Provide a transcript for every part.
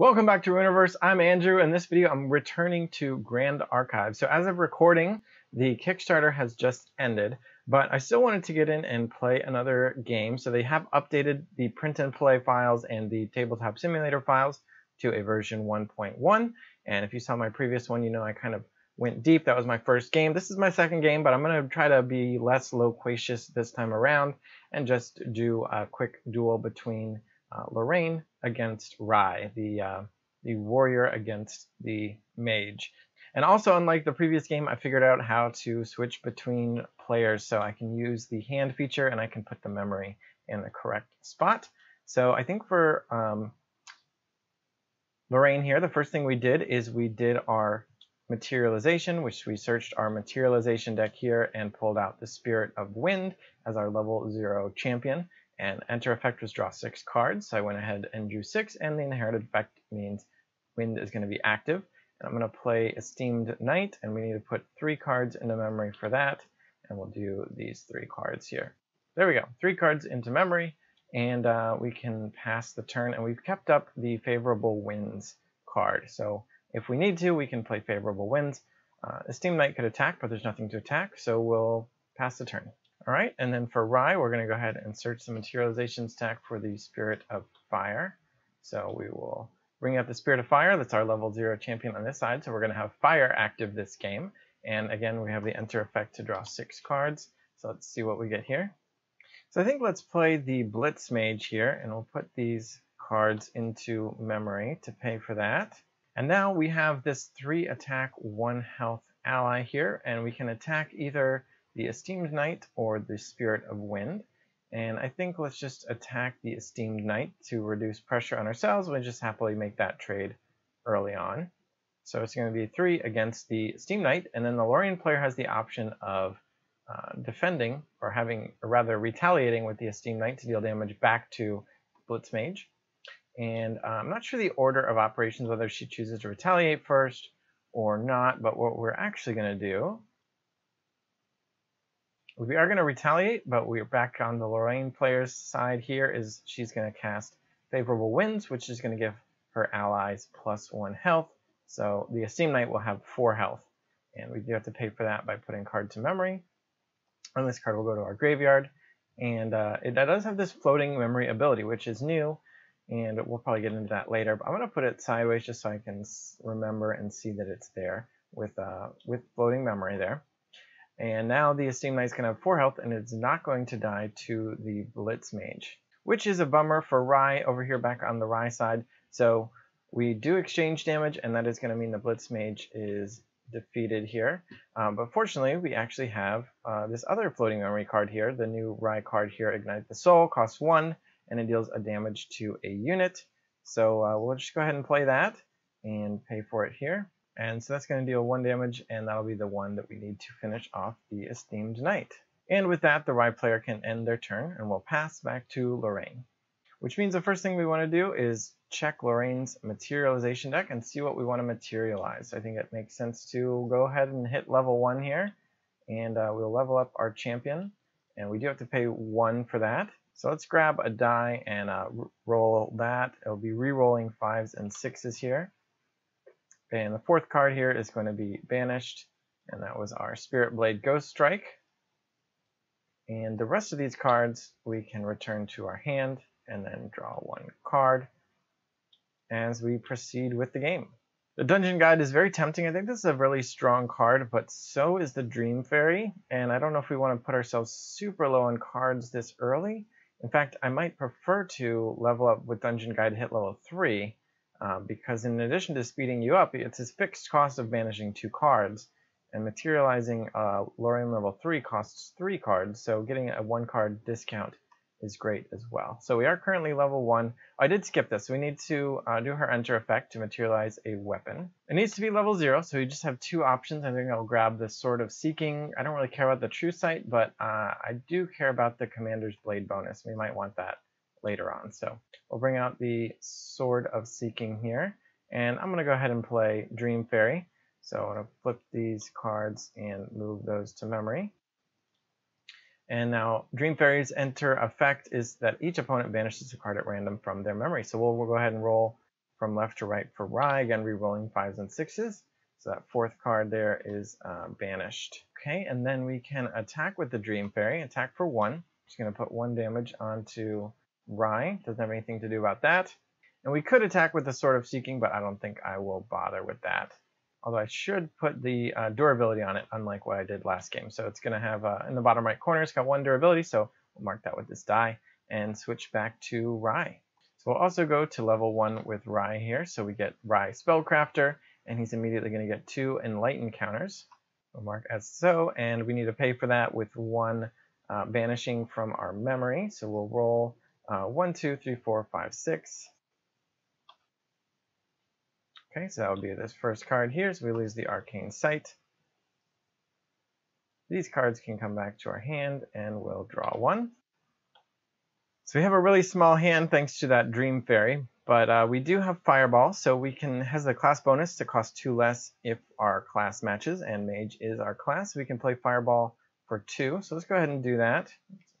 Welcome back to Rüniverse. I'm Andrew. In this video, I'm returning to Grand Archive. So as of recording, the Kickstarter has just ended, but I still wanted to get in and play another game. So they have updated the print and play files and the tabletop simulator files to a version 1.1. And if you saw my previous one, you know I kind of went deep. That was my first game. This is my second game, but I'm going to try to be less loquacious this time around and just do a quick duel between uh, Lorraine against Rai, the uh, the warrior against the mage. And also, unlike the previous game, I figured out how to switch between players so I can use the hand feature and I can put the memory in the correct spot. So I think for um, Lorraine here, the first thing we did is we did our materialization, which we searched our materialization deck here and pulled out the Spirit of Wind as our level 0 champion. And enter effect was draw six cards. So I went ahead and drew six, and the inherited effect means wind is going to be active. And I'm going to play Esteemed Knight, and we need to put three cards into memory for that. And we'll do these three cards here. There we go, three cards into memory, and uh, we can pass the turn. And we've kept up the Favorable Winds card. So if we need to, we can play Favorable Winds. Uh, Esteemed Knight could attack, but there's nothing to attack, so we'll pass the turn. All right, and then for Rai, we're going to go ahead and search the materialization stack for the Spirit of Fire. So we will bring out the Spirit of Fire. That's our level 0 champion on this side. So we're going to have Fire active this game. And again, we have the Enter effect to draw six cards. So let's see what we get here. So I think let's play the Blitz Mage here, and we'll put these cards into memory to pay for that. And now we have this 3 attack, 1 health ally here, and we can attack either the Esteemed Knight or the Spirit of Wind. And I think let's just attack the Esteemed Knight to reduce pressure on ourselves. We'll just happily make that trade early on. So it's going to be 3 against the Esteemed Knight, and then the Lorraine player has the option of uh, defending, or having, or rather retaliating with the Esteemed Knight to deal damage back to Blitz Mage. And uh, I'm not sure the order of operations, whether she chooses to retaliate first or not, but what we're actually going to do we are going to retaliate, but we're back on the Lorraine player's side here is she's going to cast Favorable Winds, which is going to give her allies plus one health. So the Esteemed Knight will have four health. And we do have to pay for that by putting card to memory. And this card will go to our graveyard. And uh, it does have this floating memory ability, which is new. And we'll probably get into that later. But I'm going to put it sideways just so I can remember and see that it's there with, uh, with floating memory there. And now the Esteemed Knight's going to have 4 health, and it's not going to die to the Blitz Mage, which is a bummer for Rai over here back on the Rai side. So we do exchange damage, and that is going to mean the Blitz Mage is defeated here. Um, but fortunately, we actually have uh, this other floating memory card here, the new Rai card here, Ignite the Soul, costs 1, and it deals a damage to a unit. So uh, we'll just go ahead and play that and pay for it here. And so that's going to deal one damage, and that'll be the one that we need to finish off the Esteemed Knight. And with that, the Rai player can end their turn, and we'll pass back to Lorraine. Which means the first thing we want to do is check Lorraine's materialization deck and see what we want to materialize. I think it makes sense to go ahead and hit level 1 here, and uh, we'll level up our champion. And we do have to pay 1 for that. So let's grab a die and uh, roll that. It'll be re-rolling 5s and 6s here. And the fourth card here is going to be banished, and that was our Spirit Blade Ghost Strike. And the rest of these cards we can return to our hand and then draw one card as we proceed with the game. The Dungeon Guide is very tempting. I think this is a really strong card, but so is the Dream Fairy. And I don't know if we want to put ourselves super low on cards this early. In fact, I might prefer to level up with Dungeon Guide hit level 3 uh, because in addition to speeding you up, it's his fixed cost of banishing two cards, and materializing uh, Lorraine level 3 costs three cards, so getting a one card discount is great as well. So we are currently level 1. I did skip this. We need to uh, do her enter effect to materialize a weapon. It needs to be level 0, so you just have two options. I think I'll grab the Sword of Seeking. I don't really care about the True Sight, but uh, I do care about the Commander's Blade bonus. We might want that later on. So we'll bring out the Sword of Seeking here. And I'm going to go ahead and play Dream Fairy. So I'm going to flip these cards and move those to memory. And now Dream Fairy's enter effect is that each opponent banishes a card at random from their memory. So we'll, we'll go ahead and roll from left to right for Rai, again re-rolling fives and sixes. So that fourth card there is uh, banished. Okay, and then we can attack with the Dream Fairy, attack for one. Just going to put one damage onto Rai, doesn't have anything to do about that. And we could attack with the Sword of Seeking, but I don't think I will bother with that. Although I should put the uh, durability on it, unlike what I did last game. So it's going to have, uh, in the bottom right corner, it's got one durability, so we'll mark that with this die and switch back to Rai. So we'll also go to level 1 with Rai here. So we get Rai Spellcrafter, and he's immediately going to get two Enlighten counters. We'll mark as so, and we need to pay for that with one uh, banishing from our memory. So we'll roll uh, 1, 2, 3, 4, 5, 6. Okay, so that would be this first card here, so we lose the Arcane Sight. These cards can come back to our hand, and we'll draw one. So we have a really small hand thanks to that Dream Fairy, but uh, we do have Fireball, so we can has a class bonus to cost two less if our class matches, and Mage is our class. We can play Fireball for two, so let's go ahead and do that.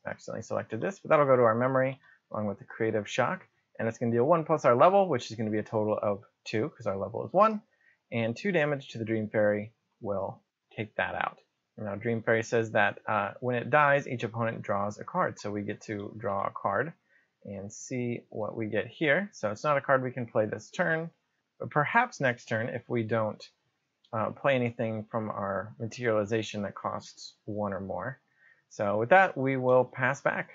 Accidentally selected this, but that'll go to our memory along with the Creative Shock, and it's going to deal one plus our level, which is going to be a total of two because our level is one, and two damage to the Dream Fairy will take that out. Now, Dream Fairy says that uh, when it dies, each opponent draws a card. So we get to draw a card and see what we get here. So it's not a card we can play this turn, but perhaps next turn if we don't uh, play anything from our materialization that costs one or more. So with that, we will pass back.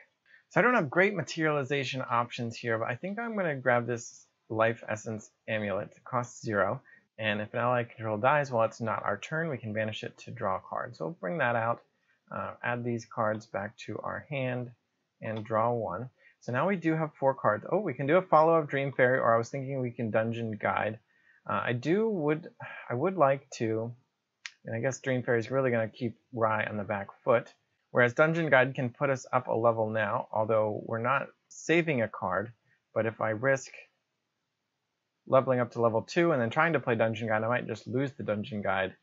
So I don't have great materialization options here, but I think I'm going to grab this Life Essence Amulet. It costs zero. And if an ally control dies while it's not our turn, we can banish it to draw a card. So we'll bring that out, uh, add these cards back to our hand, and draw one. So now we do have four cards. Oh, we can do a follow-up Dream Fairy, or I was thinking we can Dungeon Guide. Uh, I do would I would like to, and I guess Dream Fairy is really going to keep Rai on the back foot. Whereas Dungeon Guide can put us up a level now, although we're not saving a card. But if I risk leveling up to level 2 and then trying to play Dungeon Guide, I might just lose the Dungeon Guide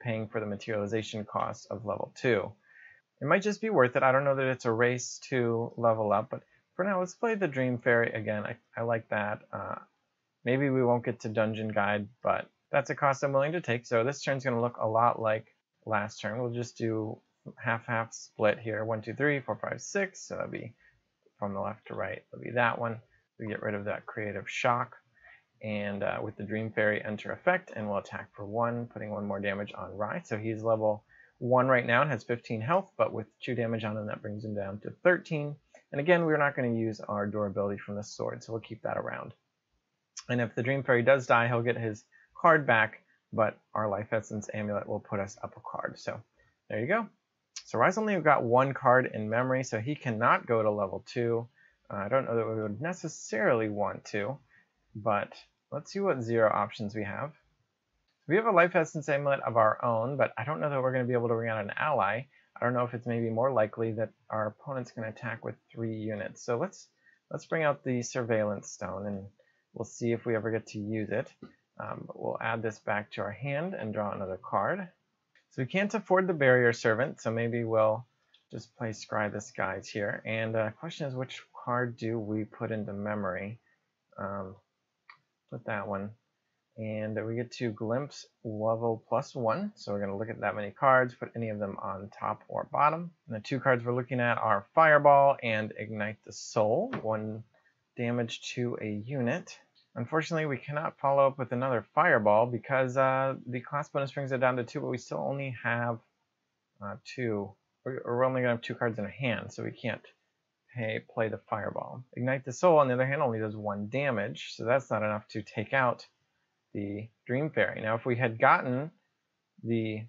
paying for the materialization cost of level 2. It might just be worth it. I don't know that it's a race to level up, but for now, let's play the Dream Fairy again. I, I like that. Uh, maybe we won't get to Dungeon Guide, but that's a cost I'm willing to take. So this turn's going to look a lot like last turn. We'll just do half-half split here. One, two, three, four, five, six. So that'll be from the left to right. That'll be that one. We get rid of that creative shock and uh, with the Dream Fairy enter effect, and we'll attack for one, putting one more damage on Rai. So he's level one right now and has 15 health, but with two damage on him, that brings him down to 13. And again, we're not going to use our durability from the sword, so we'll keep that around. And if the Dream Fairy does die, he'll get his card back, but our Life Essence Amulet will put us up a card. So there you go. So Rai's only got one card in memory, so he cannot go to level 2. Uh, I don't know that we would necessarily want to. But let's see what zero options we have. We have a life essence amulet of our own, but I don't know that we're going to be able to bring out an ally. I don't know if it's maybe more likely that our opponent's going to attack with three units. So let's let's bring out the surveillance stone and we'll see if we ever get to use it. Um, we'll add this back to our hand and draw another card. So we can't afford the barrier servant, so maybe we'll just play Scry Skies here. And the uh, question is, which card do we put into memory? Um, put that one. And we get to glimpse level plus one. So we're going to look at that many cards, put any of them on top or bottom. And the two cards we're looking at are Fireball and Ignite the Soul. One damage to a unit. Unfortunately, we cannot follow up with another Fireball because uh, the class bonus brings it down to two, but we still only have uh, two. We're only going to have two cards in a hand, so we can't pay, play the Fireball. Ignite the Soul, on the other hand, only does one damage, so that's not enough to take out the Dream Fairy. Now, if we had gotten the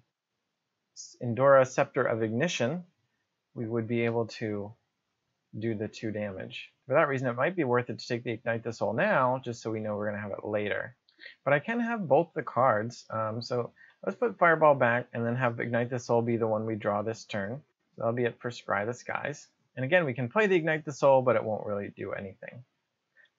Endura Scepter of Ignition, we would be able to do the two damage. For that reason, it might be worth it to take the Ignite the Soul now, just so we know we're going to have it later. But I can have both the cards, um, so let's put Fireball back and then have Ignite the Soul be the one we draw this turn. So that'll be it for Scry the Skies. And again, we can play the Ignite the Soul, but it won't really do anything.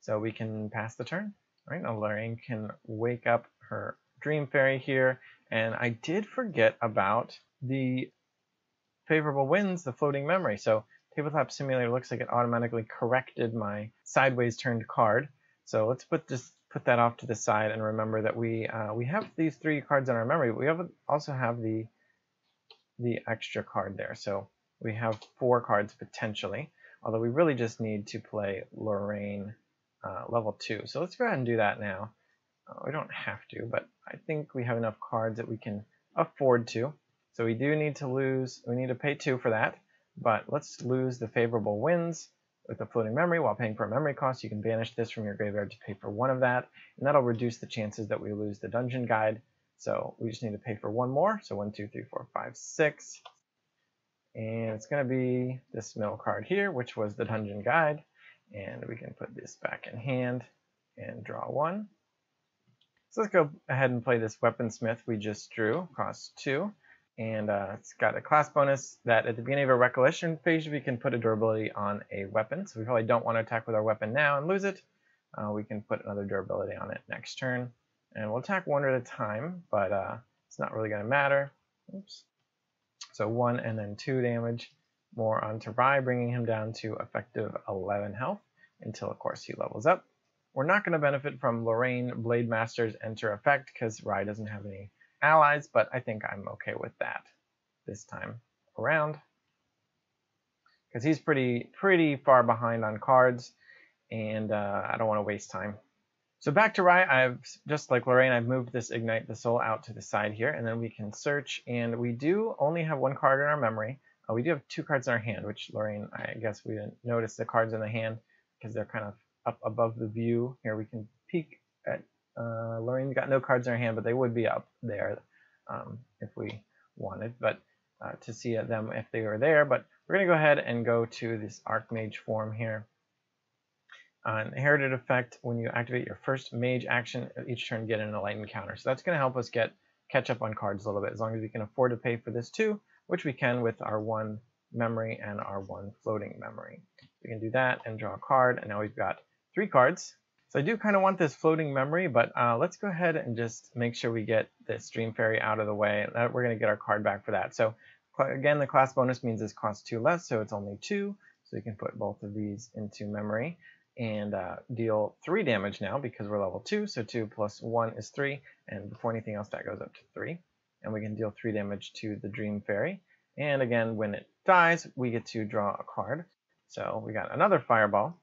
So we can pass the turn. All right, now Lorraine can wake up her Dream Fairy here. And I did forget about the favorable winds, the floating memory. So Tabletop Simulator looks like it automatically corrected my sideways turned card. So let's put this put that off to the side and remember that we uh, we have these three cards in our memory, but we have, also have the the extra card there. So we have four cards potentially, although we really just need to play Lorraine uh, level 2. So let's go ahead and do that now. Uh, we don't have to, but I think we have enough cards that we can afford to. So we do need to lose, we need to pay 2 for that, but let's lose the favorable winds with a floating memory while paying for a memory cost. You can banish this from your graveyard to pay for one of that, and that'll reduce the chances that we lose the dungeon guide. So we just need to pay for one more. So one, two, three, four, five, six. And it's going to be this middle card here, which was the dungeon guide. And we can put this back in hand and draw one. So let's go ahead and play this weaponsmith we just drew, cost two. And uh, it's got a class bonus that at the beginning of a recollection phase, we can put a durability on a weapon. So we probably don't want to attack with our weapon now and lose it. Uh, we can put another durability on it next turn. And we'll attack one at a time, but uh, it's not really going to matter. Oops. So one and then two damage more onto Rai, bringing him down to effective 11 health until, of course, he levels up. We're not going to benefit from Lorraine Blade Master's enter effect because Rai doesn't have any allies, but I think I'm okay with that this time around because he's pretty pretty far behind on cards, and uh, I don't want to waste time. So back to Rai, I've just like Lorraine, I've moved this Ignite the Soul out to the side here, and then we can search, and we do only have one card in our memory, uh, we do have two cards in our hand, which Lorraine, I guess we didn't notice the cards in the hand because they're kind of up above the view. Here we can peek at, uh, Lorraine's got no cards in her hand, but they would be up there um, if we wanted, but uh, to see them if they were there. But we're going to go ahead and go to this Archmage form here. Uh, inherited effect, when you activate your first mage action, each turn get an enlightened counter. So that's going to help us get catch up on cards a little bit, as long as we can afford to pay for this too which we can with our one memory and our one floating memory. We can do that and draw a card, and now we've got three cards. So I do kind of want this floating memory, but uh, let's go ahead and just make sure we get this Dream Fairy out of the way. We're going to get our card back for that. So again, the class bonus means this costs two less, so it's only two. So we can put both of these into memory and uh, deal three damage now because we're level two. So two plus one is three, and before anything else, that goes up to three and we can deal 3 damage to the Dream Fairy. And again, when it dies, we get to draw a card. So we got another Fireball.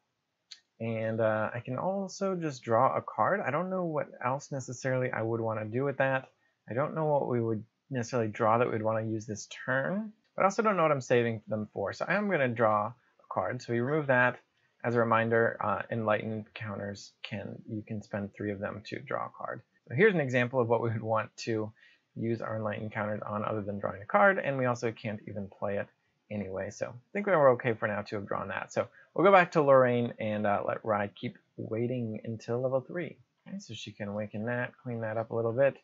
And uh, I can also just draw a card. I don't know what else necessarily I would want to do with that. I don't know what we would necessarily draw that we'd want to use this turn. But I also don't know what I'm saving them for. So I am going to draw a card. So we remove that. As a reminder, uh, enlightened counters can you can spend three of them to draw a card. So here's an example of what we would want to use our enlightened counters on other than drawing a card, and we also can't even play it anyway. So I think we're okay for now to have drawn that. So we'll go back to Lorraine and uh, let Rai keep waiting until level 3. Okay, so she can awaken that, clean that up a little bit.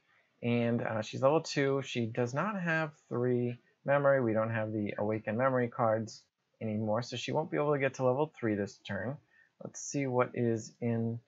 And uh, she's level 2. She does not have 3 memory. We don't have the awaken memory cards anymore, so she won't be able to get to level 3 this turn. Let's see what is in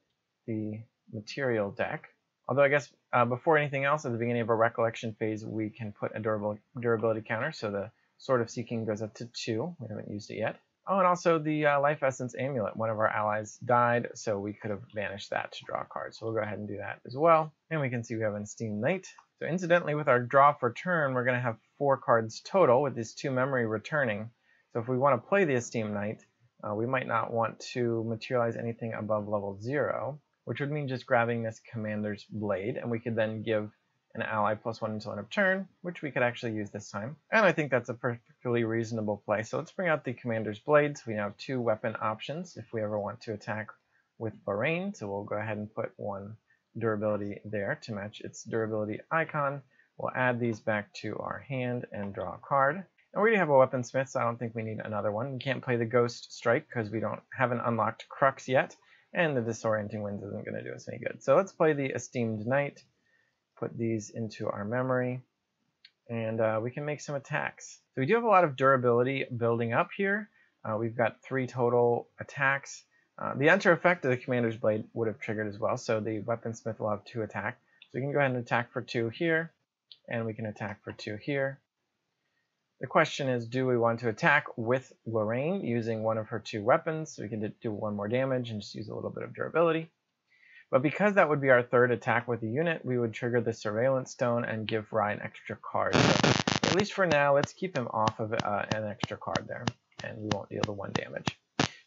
the material deck. Although I guess uh, before anything else, at the beginning of a recollection phase, we can put a durable, durability counter. So the Sword of Seeking goes up to 2. We haven't used it yet. Oh, and also the uh, Life Essence Amulet. One of our allies died, so we could have banished that to draw a card. So we'll go ahead and do that as well. And we can see we have an Esteemed Knight. So incidentally, with our draw for turn, we're going to have four cards total with these two memory returning. So if we want to play the Esteemed Knight, uh, we might not want to materialize anything above level 0 which would mean just grabbing this commander's blade, and we could then give an ally plus one until end of turn, which we could actually use this time. And I think that's a perfectly reasonable play. So let's bring out the commander's blades. We now have two weapon options if we ever want to attack with Lorraine. So we'll go ahead and put one durability there to match its durability icon. We'll add these back to our hand and draw a card. And we already have a weaponsmith, so I don't think we need another one. We can't play the Ghost Strike because we don't have an unlocked Crux yet and the disorienting winds isn't going to do us any good. So let's play the esteemed knight, put these into our memory, and uh, we can make some attacks. So we do have a lot of durability building up here. Uh, we've got three total attacks. Uh, the enter effect of the commander's blade would have triggered as well, so the weaponsmith will have two attack. So we can go ahead and attack for two here, and we can attack for two here. The question is, do we want to attack with Lorraine using one of her two weapons? So we can do one more damage and just use a little bit of durability. But because that would be our third attack with the unit, we would trigger the Surveillance Stone and give Rai an extra card. So at least for now, let's keep him off of uh, an extra card there, and we won't deal the one damage.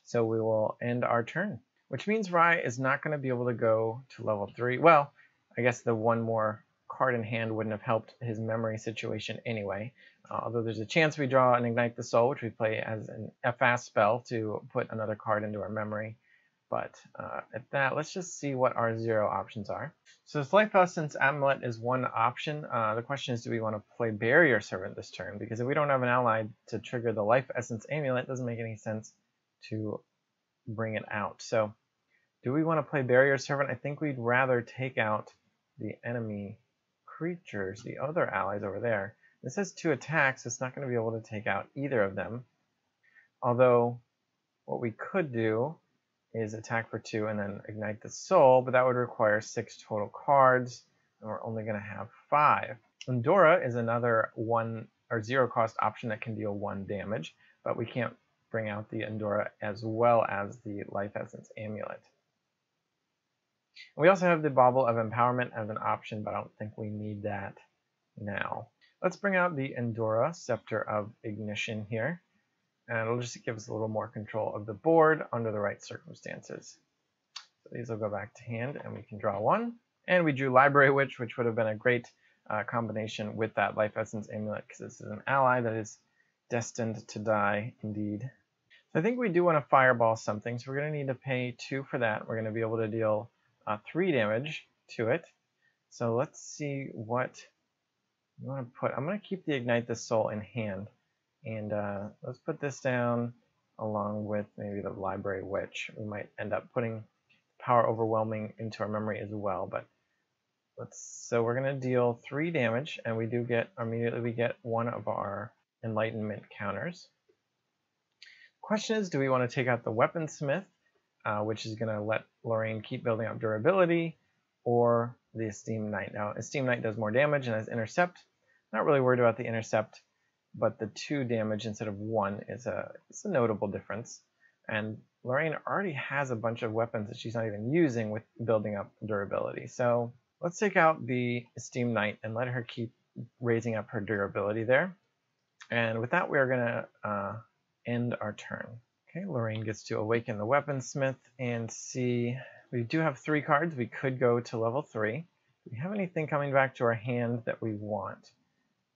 So we will end our turn, which means Rai is not going to be able to go to level 3. Well, I guess the one more card in hand wouldn't have helped his memory situation anyway. Uh, although there's a chance we draw an Ignite the Soul, which we play as an, a fast spell to put another card into our memory. But uh, at that, let's just see what our zero options are. So Life Essence Amulet is one option. Uh, the question is, do we want to play Barrier Servant this turn? Because if we don't have an ally to trigger the Life Essence Amulet, it doesn't make any sense to bring it out. So do we want to play Barrier Servant? I think we'd rather take out the enemy creatures, the other allies over there. This has two attacks, it's not going to be able to take out either of them. Although, what we could do is attack for two and then ignite the soul, but that would require six total cards, and we're only going to have five. Endura is another one or zero cost option that can deal one damage, but we can't bring out the Endura as well as the Life Essence Amulet. We also have the Bauble of Empowerment as an option, but I don't think we need that now. Let's bring out the Endura Scepter of Ignition here and it'll just give us a little more control of the board under the right circumstances. So these will go back to hand and we can draw one. And we drew Library Witch, which would have been a great uh, combination with that Life Essence Amulet because this is an ally that is destined to die indeed. So I think we do want to fireball something, so we're going to need to pay two for that. We're going to be able to deal uh, three damage to it. So let's see what you want to put. I'm going to keep the Ignite the Soul in hand. And uh, let's put this down along with maybe the library witch. We might end up putting power overwhelming into our memory as well, but let's so we're gonna deal three damage and we do get immediately we get one of our enlightenment counters. Question is, do we want to take out the weaponsmith, uh, which is gonna let Lorraine keep building up durability, or the esteemed knight? Now, esteemed knight does more damage and has intercept. Not really worried about the intercept but the two damage instead of one is a, it's a notable difference. And Lorraine already has a bunch of weapons that she's not even using with building up durability. So let's take out the Esteemed Knight and let her keep raising up her durability there. And with that, we are going to uh, end our turn. Okay, Lorraine gets to awaken the weaponsmith and see. We do have three cards. We could go to level three. Do we have anything coming back to our hand that we want?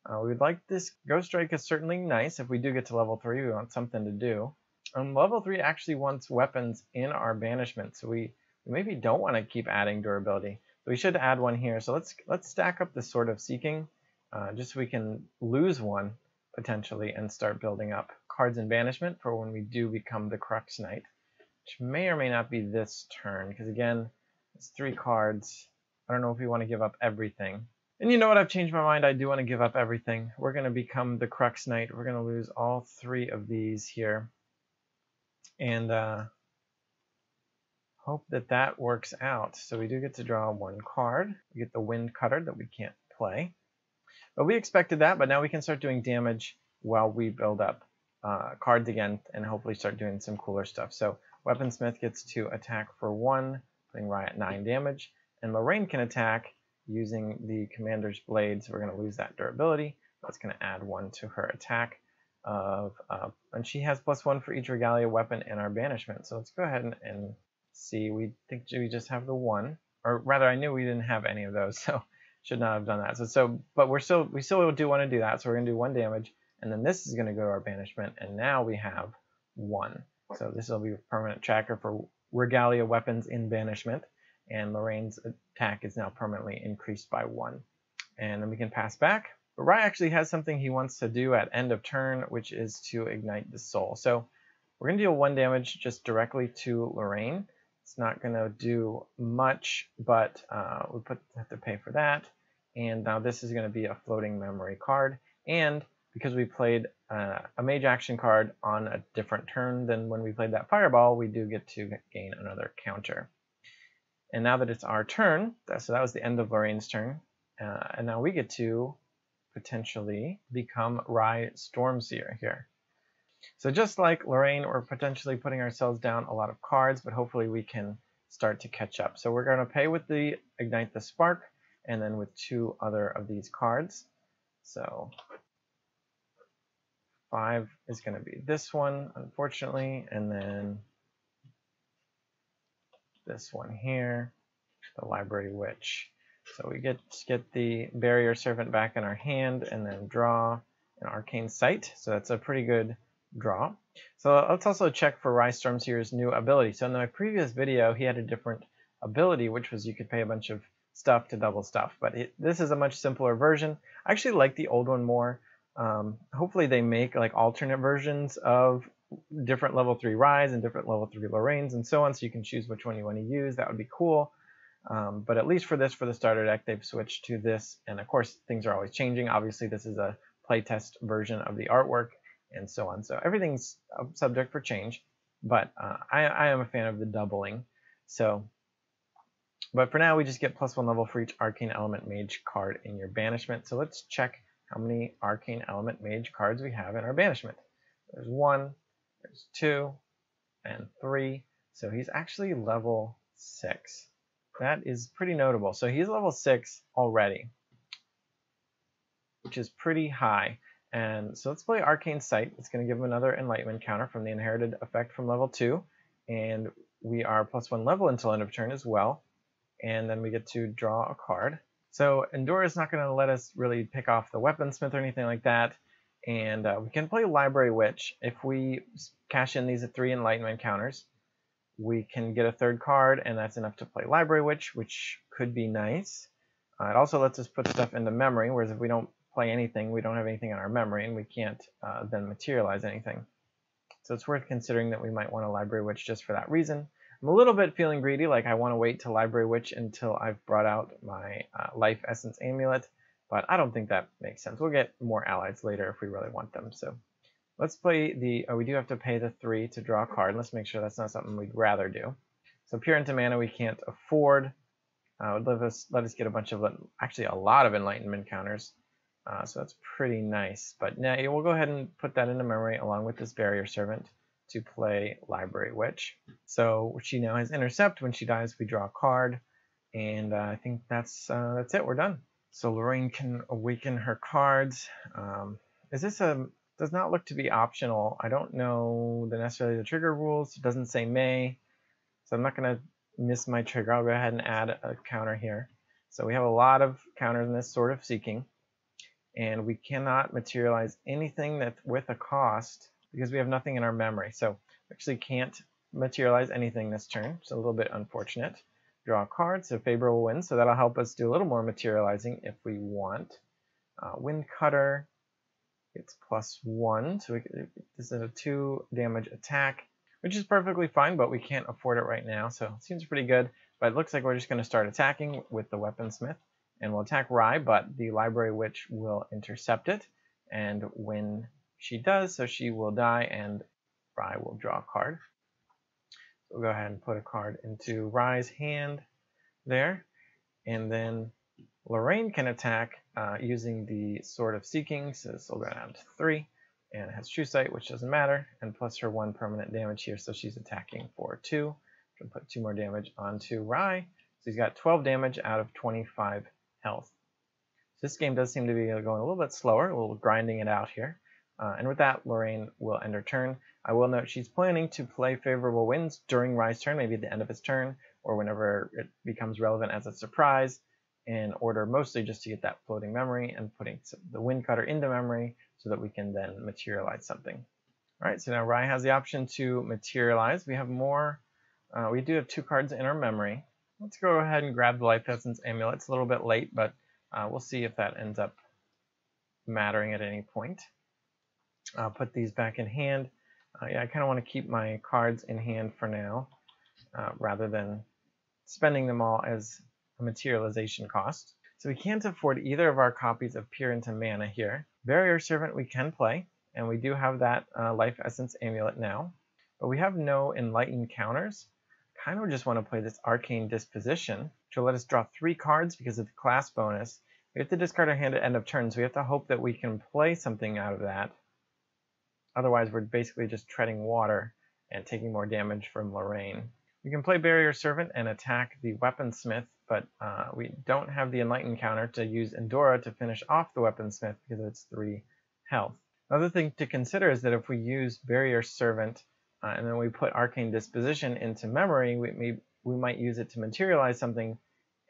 Uh, we would like this Ghost Strike is certainly nice. If we do get to level 3, we want something to do. Um, level 3 actually wants weapons in our banishment, so we, we maybe don't want to keep adding durability. So we should add one here. So let's let's stack up the Sword of Seeking, uh, just so we can lose one potentially and start building up cards in banishment for when we do become the Crux Knight, which may or may not be this turn, because again, it's three cards. I don't know if we want to give up everything. And you know what? I've changed my mind. I do want to give up everything. We're going to become the Crux Knight. We're going to lose all three of these here. And uh, hope that that works out. So we do get to draw one card. We get the Wind Cutter that we can't play. But we expected that, but now we can start doing damage while we build up uh, cards again and hopefully start doing some cooler stuff. So Weaponsmith gets to attack for one, putting Riot 9 damage. And Lorraine can attack using the commander's blade, so we're going to lose that durability. That's going to add one to her attack of, uh, and she has plus one for each regalia weapon in our banishment. So let's go ahead and, and see. We think we just have the one, or rather, I knew we didn't have any of those, so should not have done that. So, so, but we're still, we still do want to do that. So we're going to do one damage, and then this is going to go to our banishment, and now we have one. So this will be a permanent tracker for regalia weapons in banishment and Lorraine's attack is now permanently increased by one. And then we can pass back. But Rai actually has something he wants to do at end of turn, which is to ignite the soul. So we're going to deal one damage just directly to Lorraine. It's not going to do much, but uh, we put, have to pay for that. And now this is going to be a floating memory card. And because we played uh, a mage action card on a different turn than when we played that fireball, we do get to gain another counter. And now that it's our turn, so that was the end of Lorraine's turn, uh, and now we get to potentially become Rai Stormseer here. So just like Lorraine, we're potentially putting ourselves down a lot of cards, but hopefully we can start to catch up. So we're going to pay with the Ignite the Spark and then with two other of these cards. So five is going to be this one, unfortunately, and then this one here, the Library Witch. So we get get the Barrier Servant back in our hand and then draw an Arcane Sight. So that's a pretty good draw. So let's also check for Rai Stormseer's new ability. So in my previous video, he had a different ability, which was you could pay a bunch of stuff to double stuff. But it, this is a much simpler version. I actually like the old one more. Um, hopefully they make like alternate versions of different level 3 Rais and different level 3 Lorraines and so on, so you can choose which one you want to use. That would be cool. Um, but at least for this, for the starter deck, they've switched to this. And of course, things are always changing. Obviously, this is a playtest version of the artwork and so on. So everything's subject for change. But uh, I, I am a fan of the doubling. So, but for now, we just get plus one level for each Arcane Element Mage card in your banishment. So let's check how many Arcane Element Mage cards we have in our banishment. There's one, there's two, and three. So he's actually level six. That is pretty notable. So he's level 6 already, which is pretty high. And so let's play Arcane Sight. It's going to give him another Enlightenment counter from the inherited effect from level 2. And we are plus 1 level until end of turn as well. And then we get to draw a card. So Endura is not going to let us really pick off the Weaponsmith or anything like that. And uh, we can play Library Witch if we cash in these three Enlightenment counters we can get a third card, and that's enough to play Library Witch, which could be nice. Uh, it also lets us put stuff into memory, whereas if we don't play anything, we don't have anything in our memory, and we can't uh, then materialize anything. So it's worth considering that we might want a Library Witch just for that reason. I'm a little bit feeling greedy, like I want to wait to Library Witch until I've brought out my uh, Life Essence Amulet, but I don't think that makes sense. We'll get more allies later if we really want them. So Let's play the, oh, we do have to pay the three to draw a card. Let's make sure that's not something we'd rather do. So Peer into Mana we can't afford. Uh, would let us, let us get a bunch of, actually a lot of enlightenment counters. Uh, so that's pretty nice. But now we'll go ahead and put that into memory along with this barrier servant to play Library Witch. So she now has intercept. When she dies, we draw a card. And uh, I think that's uh, that's it. We're done. So Lorraine can awaken her cards. Um, is this a does not look to be optional. I don't know the necessarily the trigger rules. It doesn't say may, so I'm not going to miss my trigger. I'll go ahead and add a counter here. So we have a lot of counters in this Sword of Seeking, and we cannot materialize anything that with a cost because we have nothing in our memory. So we actually can't materialize anything this turn. It's a little bit unfortunate. Draw a card, so favorable win. So that'll help us do a little more materializing if we want. Uh, wind Cutter, it's plus one, so we, this is a two damage attack, which is perfectly fine, but we can't afford it right now, so it seems pretty good. But it looks like we're just going to start attacking with the Weaponsmith, and we'll attack Rai, but the Library Witch will intercept it, and when she does, so she will die, and Rai will draw a card. We'll go ahead and put a card into Rai's hand there, and then Lorraine can attack uh, using the Sword of Seeking, so this will go down to 3, and it has True Sight, which doesn't matter, and plus her 1 permanent damage here, so she's attacking for 2. Can put 2 more damage onto Rai, so he's got 12 damage out of 25 health. So this game does seem to be going a little bit slower, a little grinding it out here. Uh, and with that, Lorraine will end her turn. I will note she's planning to play favorable winds during Rai's turn, maybe at the end of his turn, or whenever it becomes relevant as a surprise in order mostly just to get that floating memory and putting the wind cutter into memory so that we can then materialize something. All right, so now Rai has the option to materialize. We have more, uh, we do have two cards in our memory. Let's go ahead and grab the Life Essence Amulet. It's a little bit late, but uh, we'll see if that ends up mattering at any point. I'll put these back in hand. Uh, yeah, I kind of want to keep my cards in hand for now, uh, rather than spending them all as a materialization cost. So we can't afford either of our copies of Peer into Mana here. Barrier Servant we can play, and we do have that uh, Life Essence Amulet now. But we have no Enlightened counters. Kind of just want to play this Arcane Disposition, will let us draw three cards because of the class bonus. We have to discard our hand at end of turn, so we have to hope that we can play something out of that. Otherwise, we're basically just treading water and taking more damage from Lorraine. We can play Barrier Servant and attack the Weaponsmith, but uh, we don't have the Enlightened counter to use Endura to finish off the Weaponsmith because it's 3 health. Another thing to consider is that if we use Barrier Servant uh, and then we put Arcane Disposition into memory, we, may, we might use it to materialize something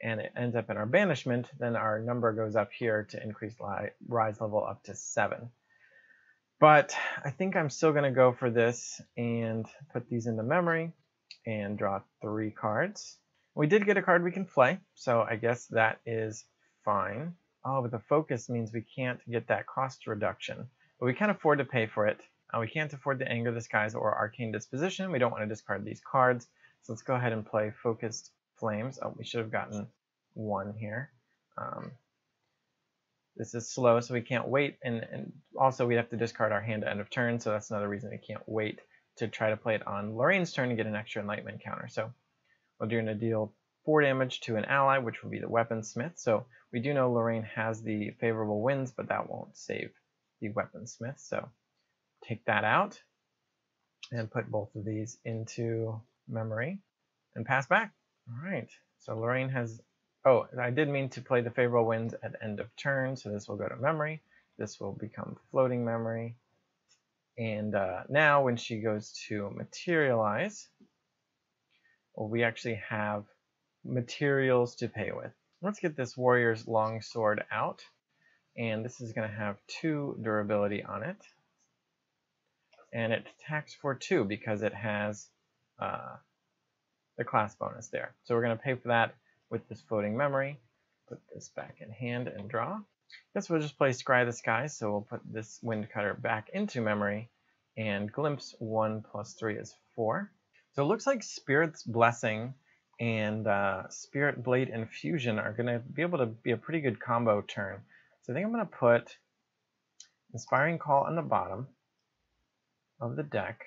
and it ends up in our banishment, then our number goes up here to increase Rai's level up to 7. But I think I'm still going to go for this and put these into memory and draw three cards. We did get a card we can play, so I guess that is fine. Oh, but the focus means we can't get that cost reduction. But we can afford to pay for it. Uh, we can't afford to Anger the Skies or Arcane Disposition. We don't want to discard these cards. So let's go ahead and play Focused Flames. Oh, we should have gotten one here. Um, this is slow, so we can't wait. And, and also we'd have to discard our hand at end of turn, so that's another reason we can't wait to try to play it on Lorraine's turn to get an extra Enlightenment counter. So we're going to deal 4 damage to an ally, which will be the Weaponsmith. So we do know Lorraine has the favorable winds, but that won't save the Weaponsmith. So take that out and put both of these into memory and pass back. All right, so Lorraine has, oh, I did mean to play the favorable winds at end of turn, so this will go to memory. This will become floating memory. And uh, now when she goes to materialize, well, we actually have materials to pay with. Let's get this warrior's longsword out. And this is going to have two durability on it. And it attacks for two because it has uh, the class bonus there. So we're going to pay for that with this floating memory. Put this back in hand and draw. Guess we'll just play Scry the Sky, so we'll put this Wind Cutter back into memory, and Glimpse 1 plus 3 is 4. So it looks like Spirit's Blessing and uh, Spirit Blade Infusion are going to be able to be a pretty good combo turn. So I think I'm going to put Inspiring Call on the bottom of the deck.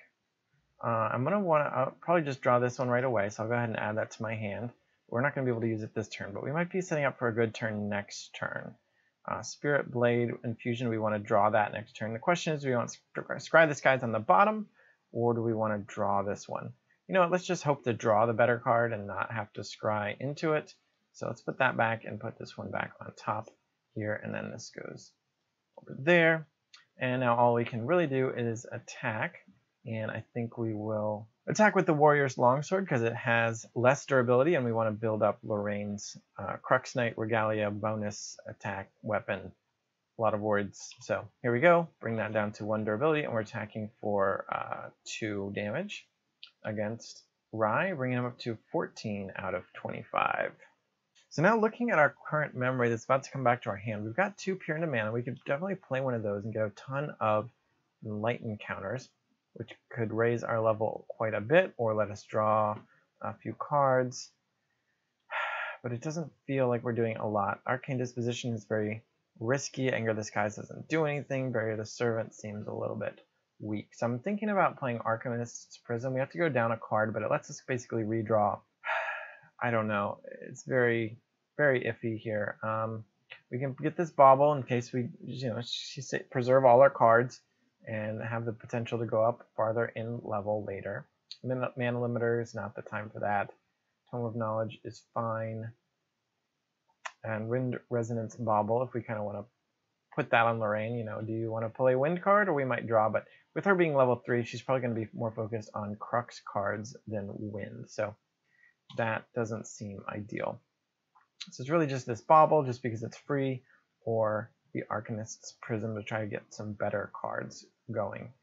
Uh, I'm going to want to probably just draw this one right away, so I'll go ahead and add that to my hand. We're not going to be able to use it this turn, but we might be setting up for a good turn next turn. Uh, Spirit Blade Infusion, we want to draw that next turn. The question is, do we want to scry this guy's on the bottom, or do we want to draw this one? You know what, let's just hope to draw the better card and not have to scry into it. So let's put that back and put this one back on top here, and then this goes over there. And now all we can really do is attack, and I think we will attack with the Warrior's Longsword because it has less durability, and we want to build up Lorraine's uh, Crux Knight Regalia bonus attack weapon. A lot of words. So here we go. Bring that down to one durability, and we're attacking for uh, two damage against Rai, bringing him up to 14 out of 25. So now looking at our current memory that's about to come back to our hand, we've got two Peer into Mana. We could definitely play one of those and get a ton of Enlighten counters, which could raise our level quite a bit or let us draw a few cards. But it doesn't feel like we're doing a lot. Arcane Disposition is very risky. Anger the Skies doesn't do anything. Barrier the Servant seems a little bit weak. So I'm thinking about playing Arcanist's Prism. We have to go down a card, but it lets us basically redraw. I don't know. It's very, very iffy here. Um, we can get this bauble in case we, you know, preserve all our cards and have the potential to go up farther in level later. Mana limiter is not the time for that. Tome of Knowledge is fine. And Wind Resonance Bauble, if we kind of want to put that on Lorraine, you know, do you want to play Wind card or we might draw, but with her being level 3, she's probably going to be more focused on Crux cards than Wind, so that doesn't seem ideal. So it's really just this Bauble, just because it's free, or the Arcanist's Prism to try to get some better cards going.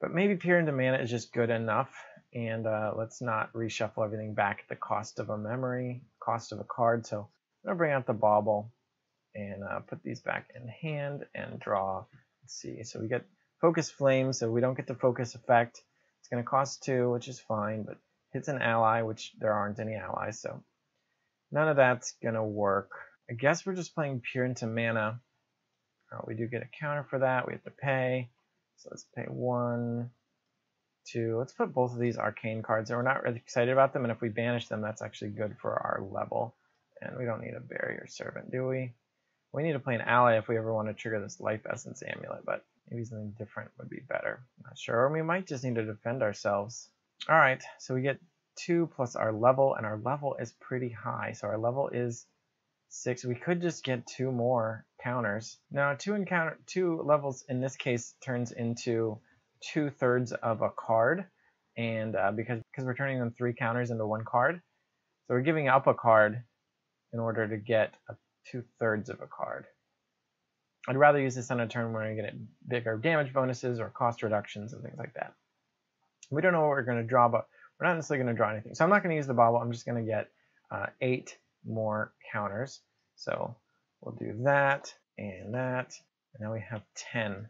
But maybe Peer into Mana is just good enough, and uh, let's not reshuffle everything back at the cost of a memory, cost of a card. So I'm going to bring out the Bauble and uh, put these back in hand and draw. Let's see, so we get Focus Flame, so we don't get the focus effect. It's going to cost 2, which is fine, but hits an ally, which there aren't any allies, so none of that's going to work. I guess we're just playing Peer into Mana. Uh, we do get a counter for that. We have to pay. So let's pay 1, 2. Let's put both of these Arcane cards. And we're not really excited about them, and if we banish them, that's actually good for our level. And we don't need a Barrier Servant, do we? We need to play an ally if we ever want to trigger this Life Essence Amulet, but Maybe something different would be better. Not sure. Or we might just need to defend ourselves. All right, so we get 2 plus our level, and our level is pretty high. So our level is 6. We could just get two more counters. Now, two encounter two levels in this case turns into two thirds of a card, and uh, because because we're turning them three counters into one card, so we're giving up a card in order to get a two thirds of a card. I'd rather use this on a turn where I get bigger damage bonuses or cost reductions and things like that. We don't know what we're going to draw, but we're not necessarily going to draw anything. So I'm not going to use the bauble. I'm just going to get uh, eight more counters. So we'll do that and that. And now we have 10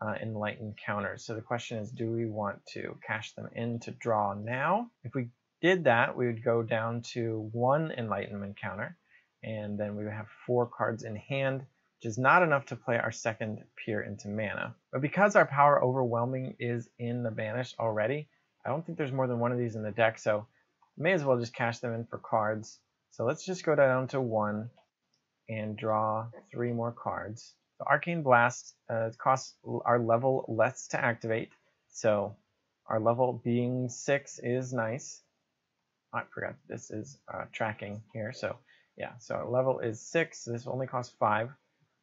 uh, enlightened counters. So the question is, do we want to cash them in to draw now? If we did that, we would go down to one enlightenment counter, and then we would have four cards in hand, which is not enough to play our second peer into mana. But because our power overwhelming is in the banish already, I don't think there's more than one of these in the deck, so may as well just cash them in for cards. So let's just go down to one and draw three more cards. The Arcane Blast uh, costs our level less to activate, so our level being 6 is nice. I forgot this is uh, tracking here, so yeah, so our level is 6, this only costs 5,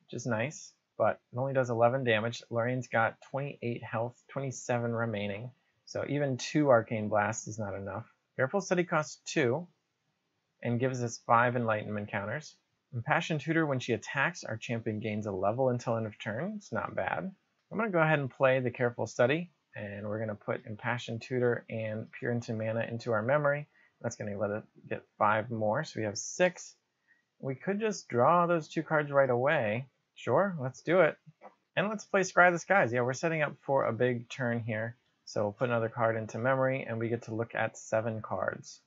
which is nice, but it only does 11 damage. Lorraine's got 28 health, 27 remaining, so even 2 Arcane Blasts is not enough. Careful Study costs 2, and gives us 5 Enlightenment counters. Impassioned Tutor, when she attacks, our champion gains a level until end of turn. It's not bad. I'm going to go ahead and play the Careful Study, and we're going to put Impassioned Tutor and Peer into Mana into our memory. That's going to let it get five more, so we have six. We could just draw those two cards right away. Sure, let's do it. And let's play Scry the Skies. Yeah, we're setting up for a big turn here. So we'll put another card into memory, and we get to look at seven cards.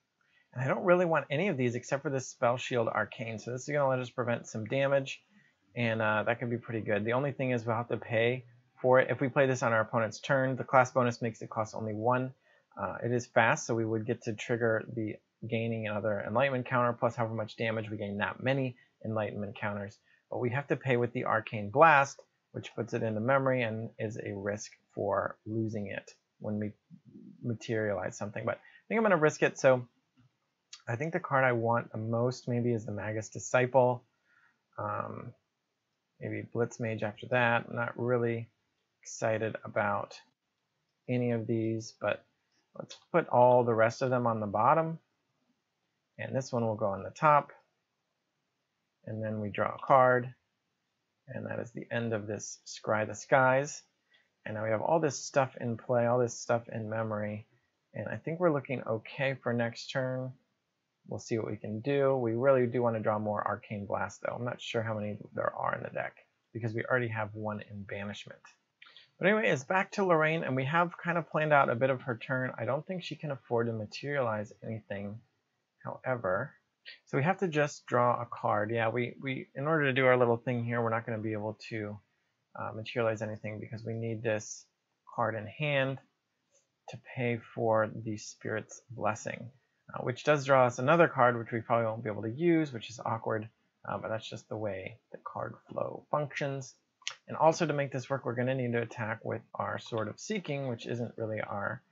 And I don't really want any of these except for this Spell Shield Arcane. So this is going to let us prevent some damage, and uh, that could be pretty good. The only thing is we'll have to pay for it. If we play this on our opponent's turn, the class bonus makes it cost only one. Uh, it is fast, so we would get to trigger the gaining another Enlightenment counter, plus however much damage we gain that many Enlightenment counters. But we have to pay with the Arcane Blast, which puts it into memory and is a risk for losing it when we materialize something. But I think I'm going to risk it, so I think the card I want the most maybe is the Magus Disciple. Um, maybe Blitz Mage after that. I'm not really excited about any of these, but let's put all the rest of them on the bottom. And this one will go on the top. And then we draw a card. And that is the end of this Scry the Skies. And now we have all this stuff in play, all this stuff in memory. And I think we're looking okay for next turn. We'll see what we can do. We really do want to draw more Arcane Blast, though. I'm not sure how many there are in the deck, because we already have one in Banishment. But anyway, it's back to Lorraine, and we have kind of planned out a bit of her turn. I don't think she can afford to materialize anything, however. So we have to just draw a card. Yeah, we, we in order to do our little thing here, we're not going to be able to uh, materialize anything because we need this card in hand to pay for the Spirit's Blessing uh, which does draw us another card which we probably won't be able to use, which is awkward, uh, but that's just the way the card flow functions. And also to make this work, we're going to need to attack with our Sword of Seeking, which isn't really our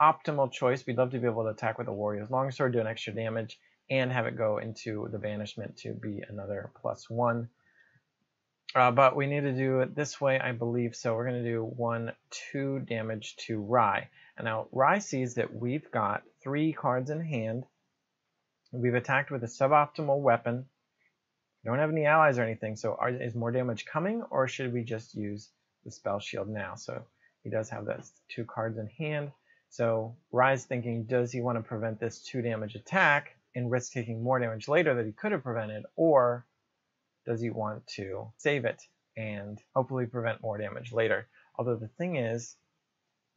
optimal choice. We'd love to be able to attack with a Warrior's Longsword, do an extra damage, and have it go into the banishment to be another plus one. Uh, but we need to do it this way, I believe. So we're going to do one, two damage to Rai. And now Rai sees that we've got three cards in hand. We've attacked with a suboptimal weapon. We don't have any allies or anything, so are, is more damage coming, or should we just use the spell shield now? So he does have those two cards in hand. So Rai's thinking, does he want to prevent this two damage attack and risk taking more damage later that he could have prevented, or does he want to save it and hopefully prevent more damage later? Although the thing is,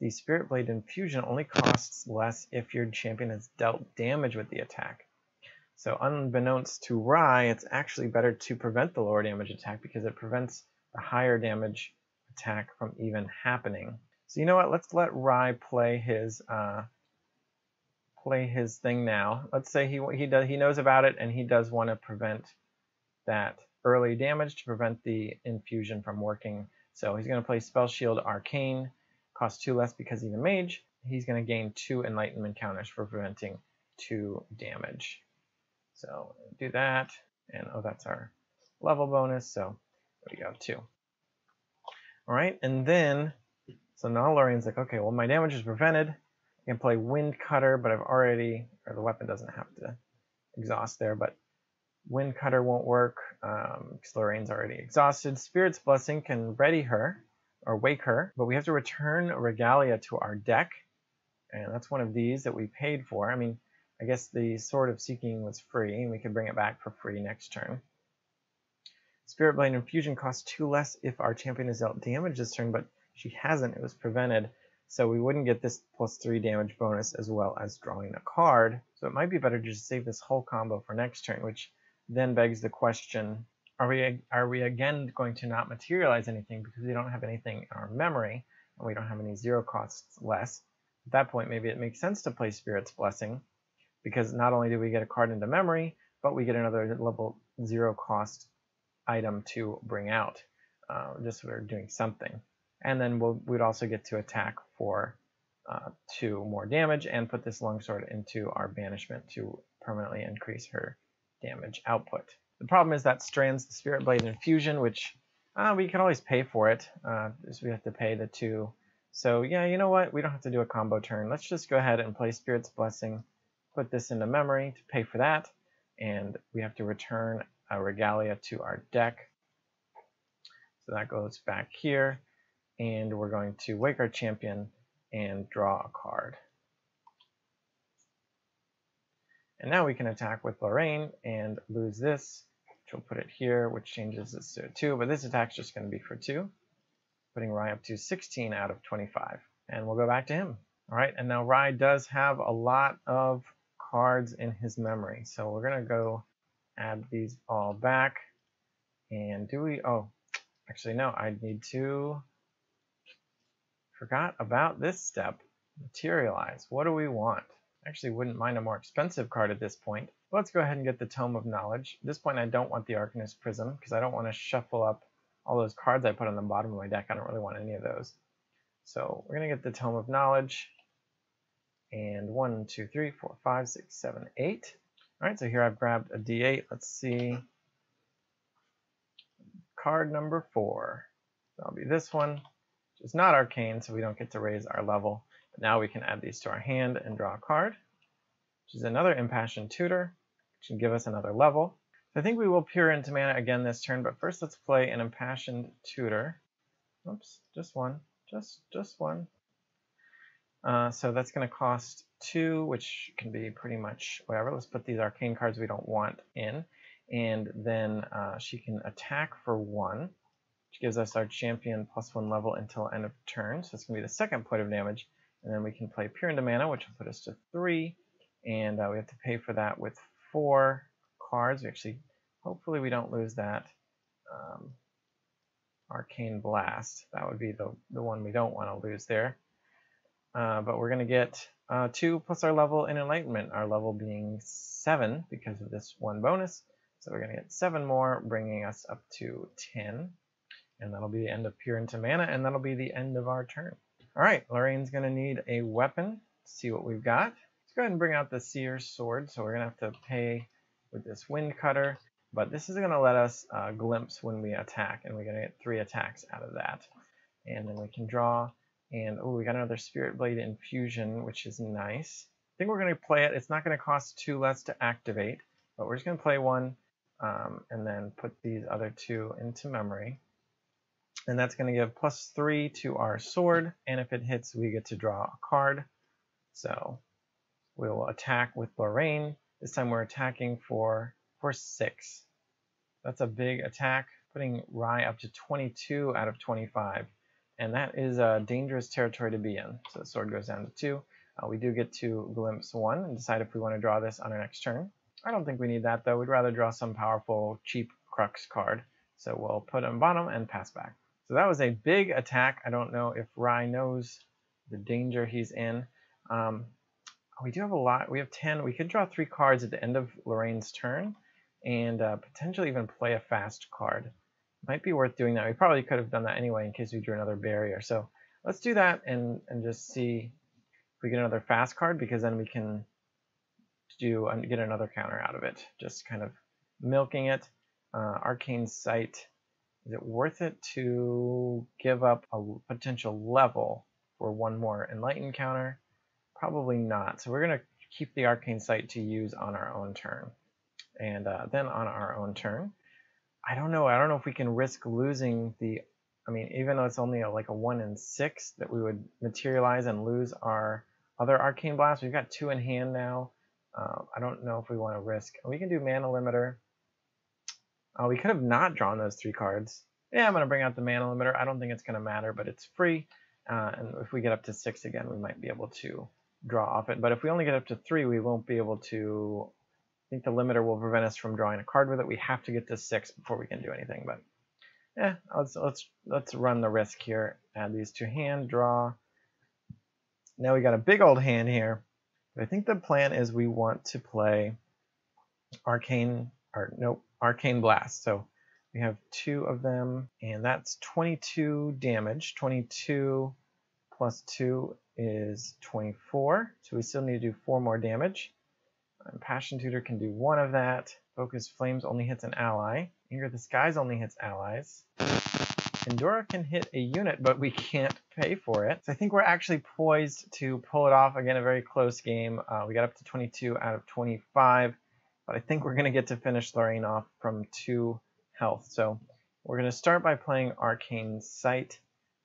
the Spirit Blade Infusion only costs less if your champion has dealt damage with the attack. So unbeknownst to Rai, it's actually better to prevent the lower damage attack because it prevents the higher damage attack from even happening. So you know what? Let's let Rai play his uh, play his thing now. Let's say he he does he knows about it and he does want to prevent that early damage to prevent the infusion from working. So he's going to play Spell Shield Arcane costs two less because he's a mage, he's going to gain two enlightenment counters for preventing two damage. So do that, and oh, that's our level bonus, so there we go, two. All right, and then, so now Lorraine's like, okay, well, my damage is prevented. I can play Wind Cutter, but I've already, or the weapon doesn't have to exhaust there, but Wind Cutter won't work um, because Lorraine's already exhausted. Spirit's Blessing can ready her or wake her, but we have to return Regalia to our deck, and that's one of these that we paid for. I mean, I guess the Sword of Seeking was free, and we could bring it back for free next turn. Spirit Blade Infusion costs two less if our champion is dealt damage this turn, but she hasn't. It was prevented, so we wouldn't get this plus three damage bonus as well as drawing a card. So it might be better to just save this whole combo for next turn, which then begs the question, are we, are we again going to not materialize anything because we don't have anything in our memory, and we don't have any zero costs less? At that point, maybe it makes sense to play Spirit's Blessing, because not only do we get a card into memory, but we get another level zero cost item to bring out, uh, just we're doing something. And then we'll, we'd also get to attack for uh, two more damage and put this longsword into our banishment to permanently increase her damage output. The problem is that strands the Spirit Blade Infusion, which uh, we can always pay for it. Uh, we have to pay the two. So yeah, you know what? We don't have to do a combo turn. Let's just go ahead and play Spirit's Blessing put this into memory to pay for that, and we have to return a regalia to our deck. So that goes back here, and we're going to wake our champion and draw a card. And now we can attack with Lorraine and lose this, which we'll put it here, which changes this to 2, but this attack's just going to be for 2, putting Rai up to 16 out of 25. And we'll go back to him. All right, and now Rai does have a lot of cards in his memory. So we're going to go add these all back. And do we, oh, actually no, I need to, forgot about this step, materialize. What do we want? Actually wouldn't mind a more expensive card at this point. But Let's go ahead and get the Tome of Knowledge. At this point I don't want the Arcanist Prism because I don't want to shuffle up all those cards I put on the bottom of my deck. I don't really want any of those. So we're going to get the Tome of Knowledge and one, two, three, four, five, six, seven, eight. All right, so here I've grabbed a D8. Let's see. Card number four. That'll be this one, which is not arcane, so we don't get to raise our level. Now we can add these to our hand and draw a card, which is another Impassioned Tutor, which can give us another level. I think we will peer into mana again this turn, but first let's play an Impassioned Tutor. Oops, just one, just, just one. Uh, so that's going to cost two, which can be pretty much whatever. Let's put these arcane cards we don't want in. And then uh, she can attack for one, which gives us our champion plus one level until end of turn. So it's going to be the second point of damage. And then we can play Peer into Mana, which will put us to three. And uh, we have to pay for that with four cards. We actually, hopefully we don't lose that. Um, Arcane Blast. That would be the, the one we don't want to lose there. Uh, but we're going to get uh, 2 plus our level in Enlightenment, our level being 7 because of this one bonus. So we're going to get 7 more, bringing us up to 10. And that'll be the end of Peer into Mana, and that'll be the end of our turn. All right, Lorraine's going to need a weapon. Let's see what we've got. Let's go ahead and bring out the Seer's Sword. So we're going to have to pay with this Wind Cutter. But this is going to let us uh, glimpse when we attack, and we're going to get three attacks out of that. And then we can draw and oh, we got another Spirit Blade Infusion, which is nice. I think we're going to play it. It's not going to cost two less to activate, but we're just going to play one um, and then put these other two into memory. And that's going to give plus three to our sword, and if it hits, we get to draw a card. So we will attack with Lorraine. This time we're attacking for, for six. That's a big attack, putting Rai up to 22 out of 25 and that is a dangerous territory to be in. So the sword goes down to two. Uh, we do get to glimpse one and decide if we want to draw this on our next turn. I don't think we need that though. We'd rather draw some powerful, cheap Crux card. So we'll put on bottom and pass back. So that was a big attack. I don't know if Rai knows the danger he's in. Um, we do have a lot. We have 10. We could draw three cards at the end of Lorraine's turn and uh, potentially even play a fast card might be worth doing that. We probably could have done that anyway in case we drew another barrier. So let's do that and, and just see if we get another fast card because then we can do get another counter out of it. Just kind of milking it. Uh, Arcane Sight. Is it worth it to give up a potential level for one more Enlightened counter? Probably not. So we're going to keep the Arcane Sight to use on our own turn. And uh, then on our own turn, I don't know. I don't know if we can risk losing the. I mean, even though it's only a, like a one in six that we would materialize and lose our other arcane blast. We've got two in hand now. Uh, I don't know if we want to risk. We can do mana limiter. Uh, we could have not drawn those three cards. Yeah, I'm going to bring out the mana limiter. I don't think it's going to matter, but it's free. Uh, and if we get up to six again, we might be able to draw off it. But if we only get up to three, we won't be able to I think the limiter will prevent us from drawing a card with it. We have to get to six before we can do anything. But yeah, let's let's let's run the risk here. Add these to hand, draw. Now we got a big old hand here. But I think the plan is we want to play arcane or nope, arcane blast. So we have two of them, and that's 22 damage. 22 plus 2 is 24. So we still need to do 4 more damage. Passion Tutor can do one of that. Focus Flames only hits an ally. Anger the Skies only hits allies. Endura can hit a unit, but we can't pay for it. So I think we're actually poised to pull it off. Again, a very close game. Uh, we got up to 22 out of 25, but I think we're going to get to finish Lorraine off from 2 health. So we're going to start by playing Arcane Sight,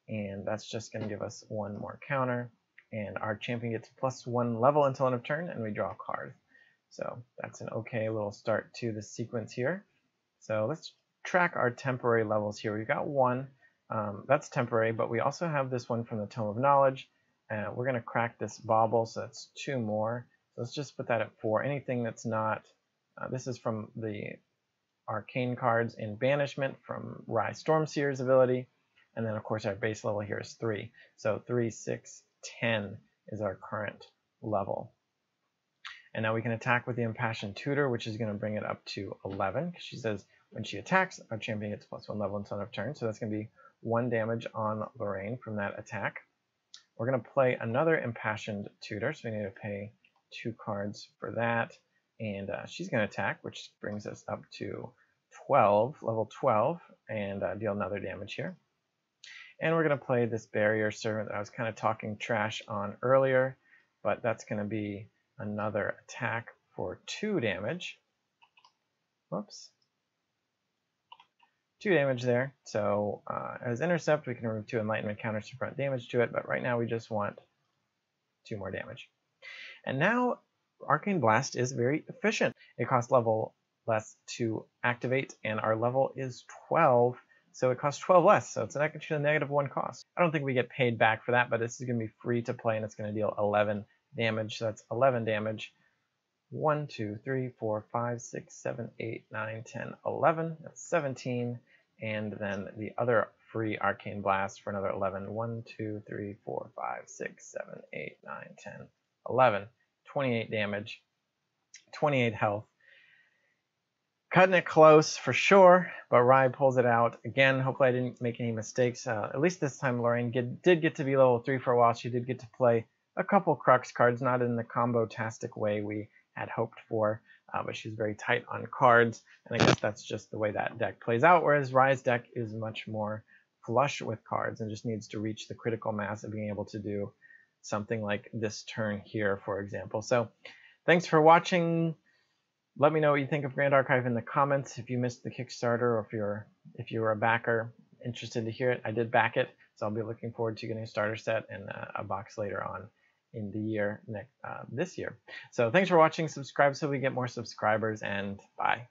and that's just going to give us one more counter. And our champion gets plus one level until end of turn, and we draw a card. So that's an okay little start to the sequence here. So let's track our temporary levels here. We've got one, um, that's temporary, but we also have this one from the Tome of Knowledge. Uh, we're going to crack this bauble, so that's two more. So let's just put that at four. Anything that's not, uh, this is from the arcane cards in Banishment from Rai Stormseer's ability. And then, of course, our base level here is 3. So 3, 6, 10 is our current level. And now we can attack with the Impassioned Tutor, which is going to bring it up to 11. Because she says when she attacks, our champion gets plus 1 level end of turn. So that's going to be 1 damage on Lorraine from that attack. We're going to play another Impassioned Tutor, so we need to pay 2 cards for that. And uh, she's going to attack, which brings us up to 12, level 12, and uh, deal another damage here. And we're going to play this Barrier Servant that I was kind of talking trash on earlier, but that's going to be another attack for 2 damage. Whoops. 2 damage there. So uh, as intercept, we can remove 2 enlightenment counters to front damage to it, but right now we just want 2 more damage. And now Arcane Blast is very efficient. It costs level less to activate, and our level is 12, so it costs 12 less, so it's actually a negative 1 cost. I don't think we get paid back for that, but this is going to be free to play, and it's going to deal 11 damage, so that's 11 damage. 1, 2, 3, 4, 5, 6, 7, 8, 9, 10, 11. That's 17. And then the other free Arcane Blast for another 11. 1, 2, 3, 4, 5, 6, 7, 8, 9, 10, 11. 28 damage, 28 health. Cutting it close for sure, but Rai pulls it out. Again, hopefully I didn't make any mistakes. Uh, at least this time Lorraine get, did get to be level 3 for a while. She did get to play a couple Crux cards, not in the combo-tastic way we had hoped for, uh, but she's very tight on cards, and I guess that's just the way that deck plays out, whereas Rai's deck is much more flush with cards and just needs to reach the critical mass of being able to do something like this turn here, for example. So thanks for watching. Let me know what you think of Grand Archive in the comments. If you missed the Kickstarter or if you're if you're a backer, interested to hear it. I did back it, so I'll be looking forward to getting a starter set and a box later on in the year next uh, this year. So thanks for watching. Subscribe so we get more subscribers, and bye.